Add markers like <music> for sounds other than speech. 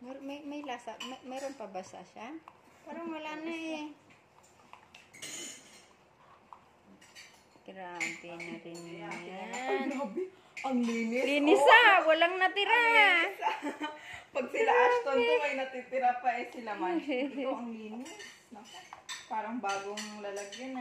Mer may, may lasa. May, meron pa ba sa siya? Parang wala na eh. Grabe na rin Ay, yan. grabe. Ang linis. Linis Oh, ah! Walang natira! <laughs> Pag sila Ashton to, may natitira pa eh sila man. <laughs> Ito ang linis. Parang bagong lalagyan na.